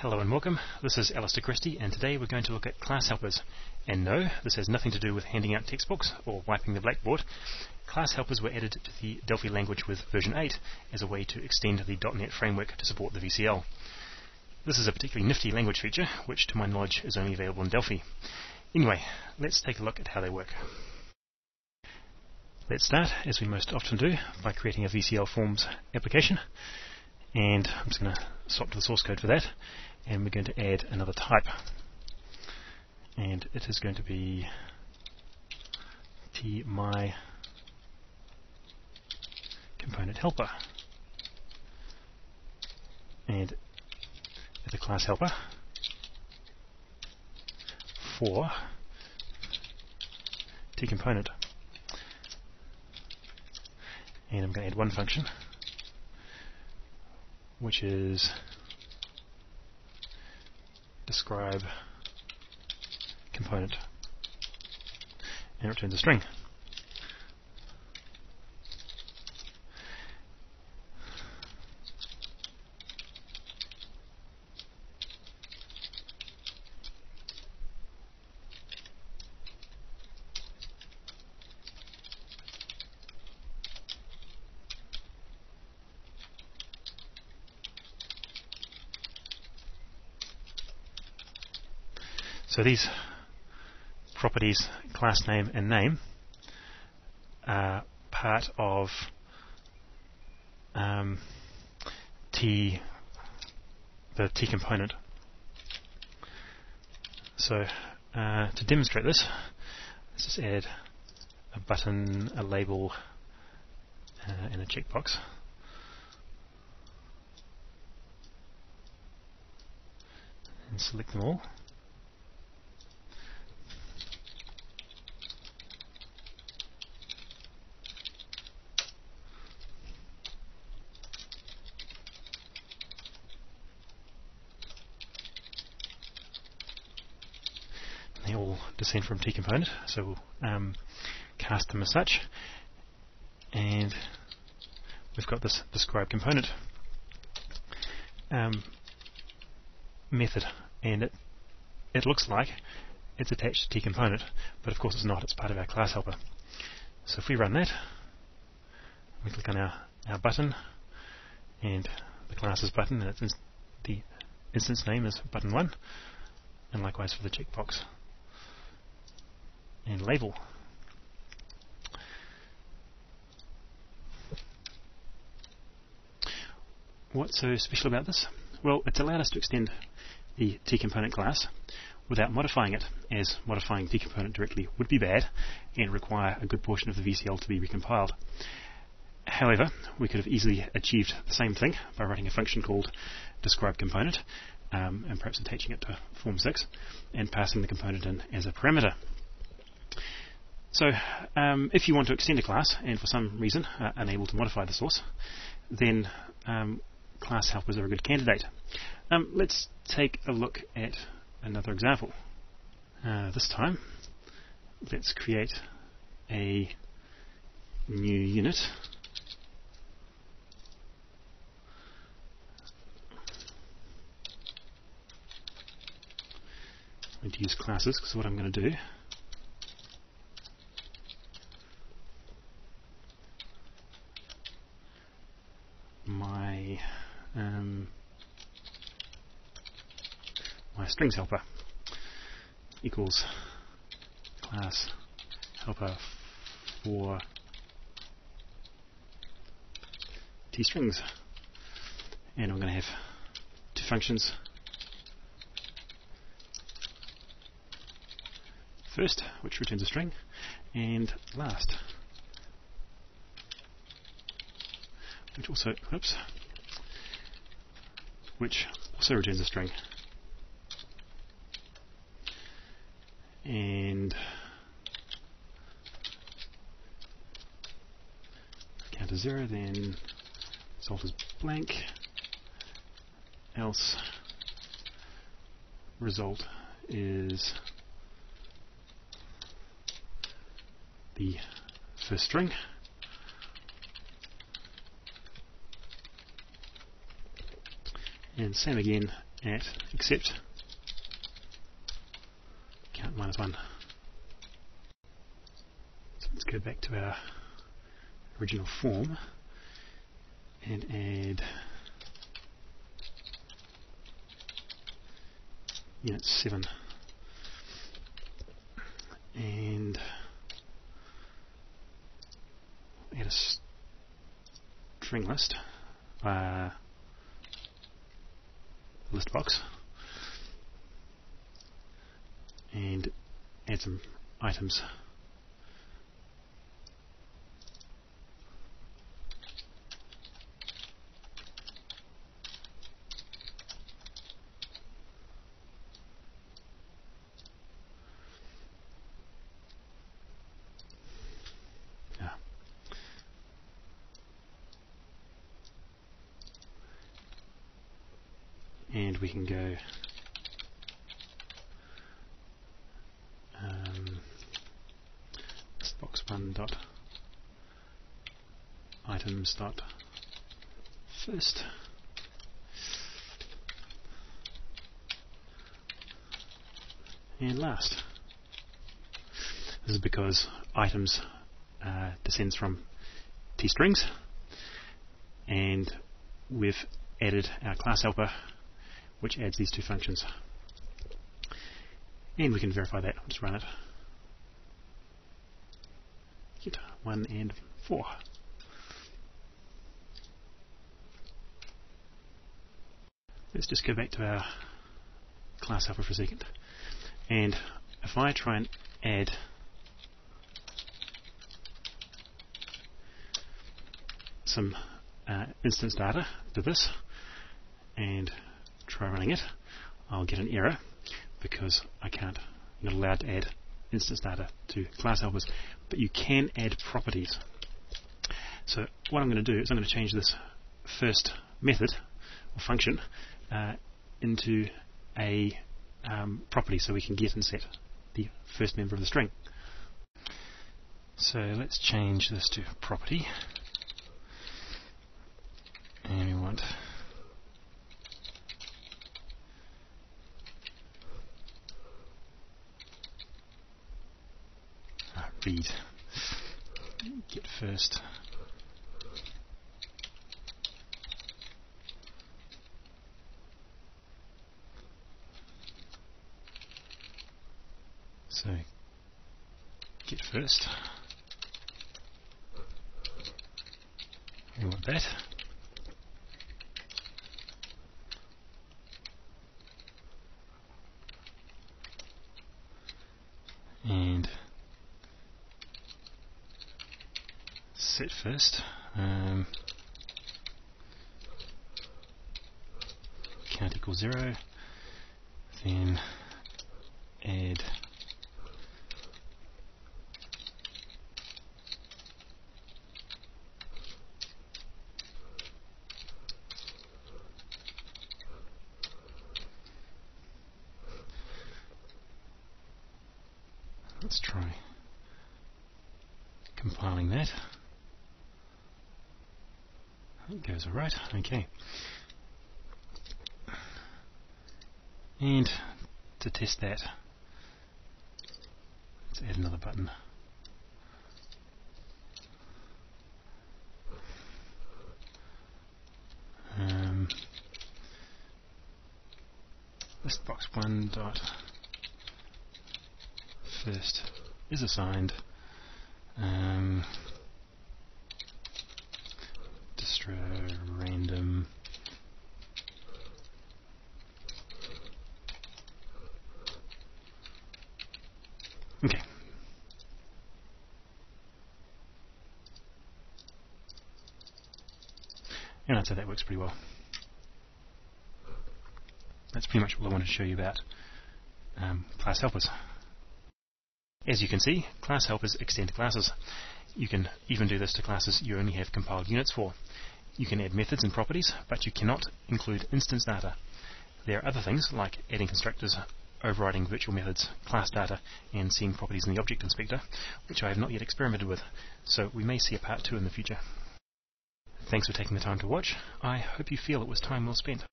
Hello and welcome. This is Alister Christie, and today we're going to look at class helpers. And no, this has nothing to do with handing out textbooks or wiping the blackboard. Class helpers were added to the Delphi language with version 8 as a way to extend the .NET framework to support the VCL. This is a particularly nifty language feature, which to my knowledge is only available in Delphi. Anyway, let's take a look at how they work. Let's start, as we most often do, by creating a VCL Forms application. And I'm just going to swap to the source code for that and we're going to add another type. And it is going to be t my component helper. And the class helper for t component. And I'm going to add one function which is describe component and it returns a string. So these properties, class name and name, are part of um, T, the T component. So uh, to demonstrate this, let's just add a button, a label, uh, and a checkbox. And select them all. Descend from T component, so we'll um, cast them as such. And we've got this describe component um, method, and it it looks like it's attached to T component, but of course it's not. It's part of our class helper. So if we run that, we click on our our button, and the class is button, and it's the instance name is button one, and likewise for the checkbox and label. What's so special about this? Well, it's allowed us to extend the T-component class without modifying it, as modifying T-component directly would be bad and require a good portion of the VCL to be recompiled. However, we could have easily achieved the same thing by writing a function called describe component um, and perhaps attaching it to form 6 and passing the component in as a parameter. So um, if you want to extend a class and for some reason are unable to modify the source, then um, class helpers are a good candidate. Um, let's take a look at another example. Uh, this time, let's create a new unit. I'm going to use classes because what I'm going to do my um, my strings helper equals class helper for t strings and I'm going to have two functions first which returns a string and last which also, oops, which also returns a string. And count is zero, then result is blank, else result is the first string. And same again at accept count minus 1. So let's go back to our original form and add unit 7 and add a string list uh, list box and add some items. And we can go um, box one dot items dot first and last. This is because items uh, descends from t strings and we've added our class helper which adds these two functions. And we can verify that. I'll just run it. Get 1 and 4. Let's just go back to our class helper for a second. And if I try and add some uh, instance data to this and try running it, I'll get an error because I can't, I'm not allowed to add instance data to class helpers, but you can add properties. So what I'm going to do is I'm going to change this first method or function uh, into a um, property so we can get and set the first member of the string. So let's change this to property and we want read get first. So get first. We want that and set first. Um, count equals zero. Then add Let's try compiling that. It goes alright, okay. And to test that, let's add another button. Um, list box one dot first is assigned. Um, random okay and I'd say that works pretty well that's pretty much what I wanted to show you about um, class helpers as you can see, class helpers extend to classes. You can even do this to classes you only have compiled units for. You can add methods and properties, but you cannot include instance data. There are other things like adding constructors, overriding virtual methods, class data, and seeing properties in the object inspector, which I have not yet experimented with, so we may see a part 2 in the future. Thanks for taking the time to watch. I hope you feel it was time well spent.